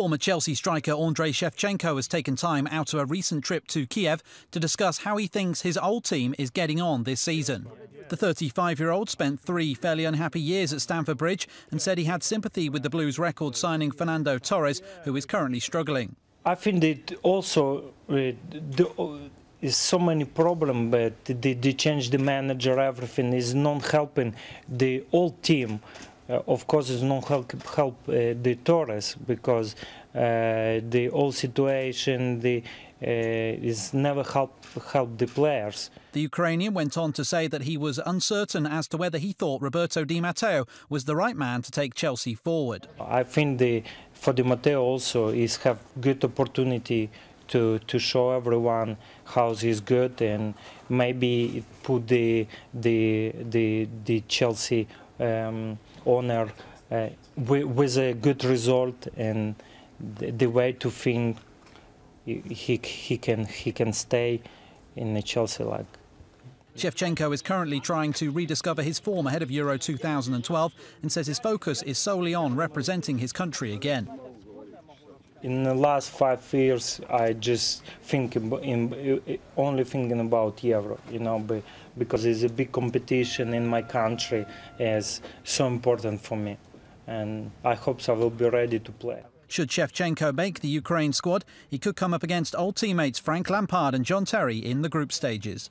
Former Chelsea striker Andrei Shevchenko has taken time out of a recent trip to Kiev to discuss how he thinks his old team is getting on this season. The 35 year old spent three fairly unhappy years at Stamford Bridge and said he had sympathy with the Blues record signing Fernando Torres, who is currently struggling. I think that also uh, the, uh, is so many problems, but they, they change the manager, everything is not helping the old team. Uh, of course, it's not help, help uh, the Torres because uh, the whole situation the, is never help help the players. The Ukrainian went on to say that he was uncertain as to whether he thought Roberto Di Matteo was the right man to take Chelsea forward. I think the for Di Matteo also is have good opportunity to to show everyone how he's good and maybe put the the the the Chelsea um, uh, with, a good result and the, the, way to think he, he can he can stay in the Chelsea like. Shevchenko is currently trying to rediscover his form ahead of Euro 2012 and says his focus is solely on representing his country again. In the last five years, I just think in, only thinking about Euro, you know, because it's a big competition in my country. is so important for me, and I hope I will be ready to play. Should Shevchenko make the Ukraine squad, he could come up against old teammates Frank Lampard and John Terry in the group stages.